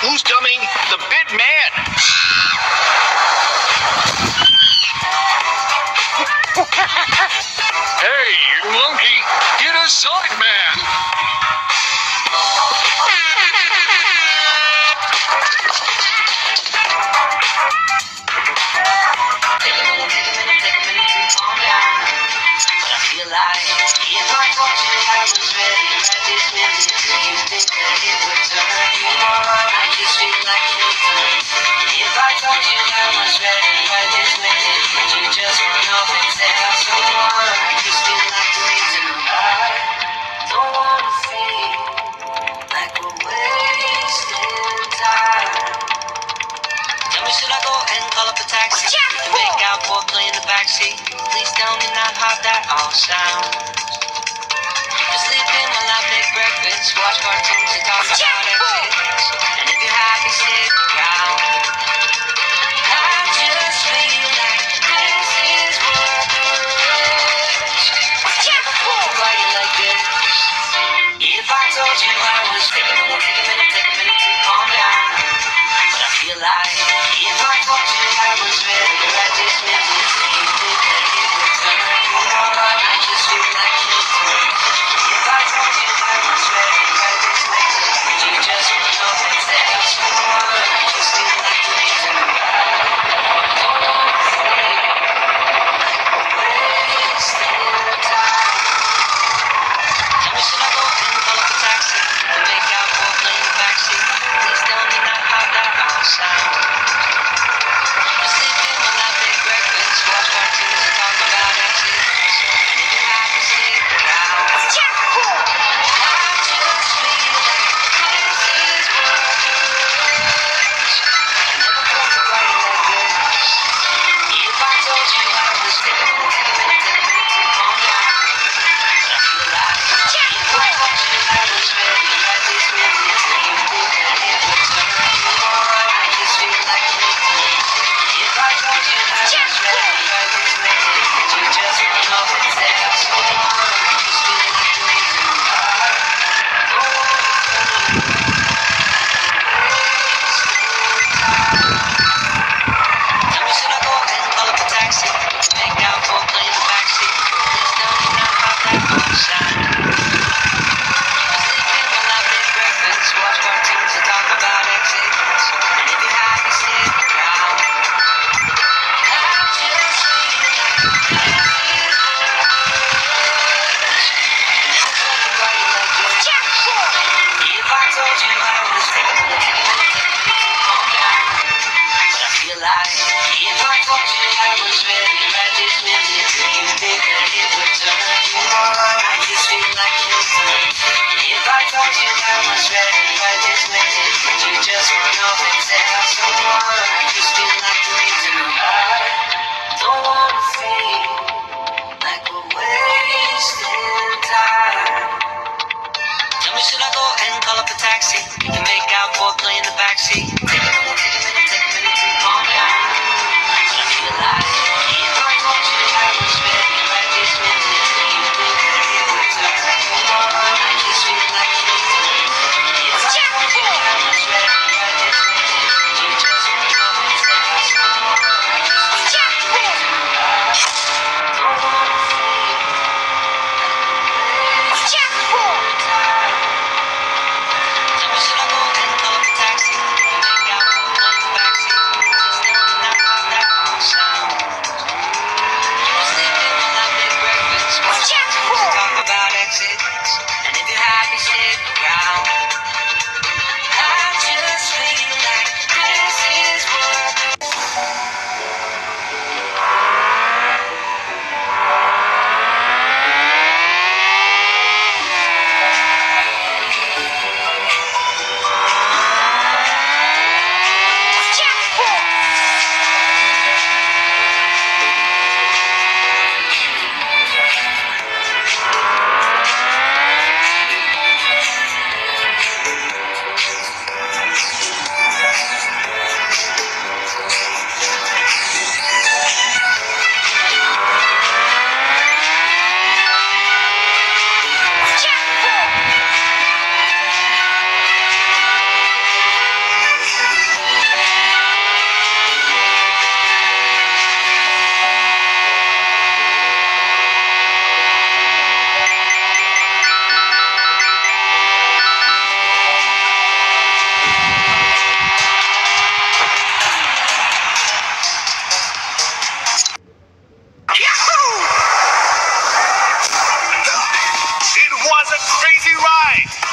Who's coming, the bit man? hey, you monkey, get a side man! feet. Please tell me not how that all sounds. You're sleeping while I make breakfast, watch cartoons. backseat. The nigga got four play in the backseat. was a crazy ride.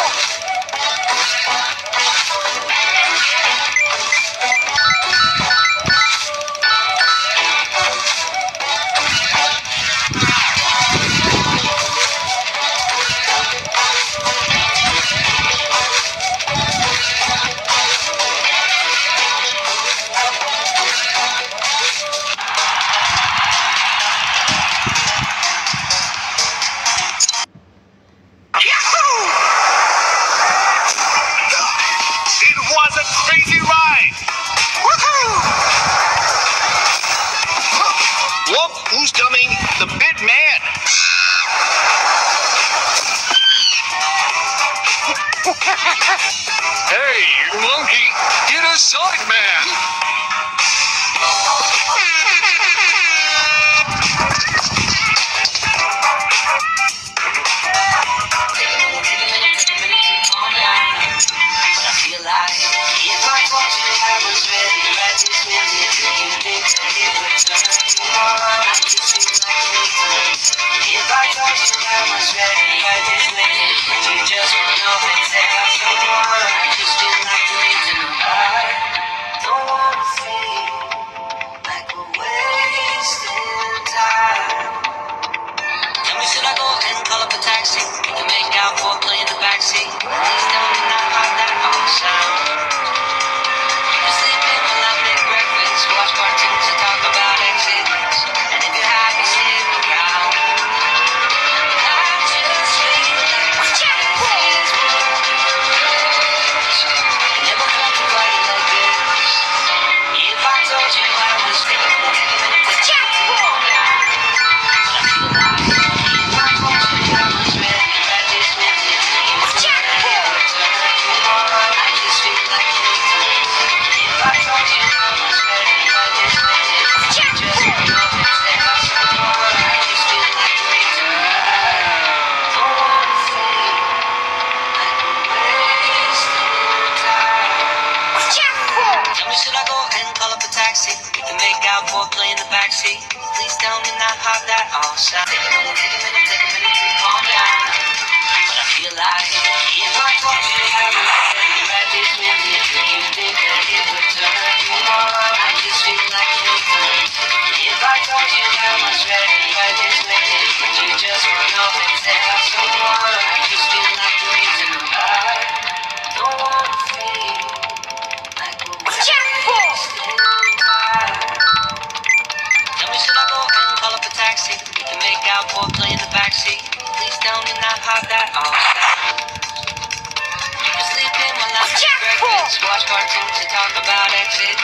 It Actually, please tell me not how that all sounds. You can sleep in while I eat breakfast, watch cartoons and talk about exes.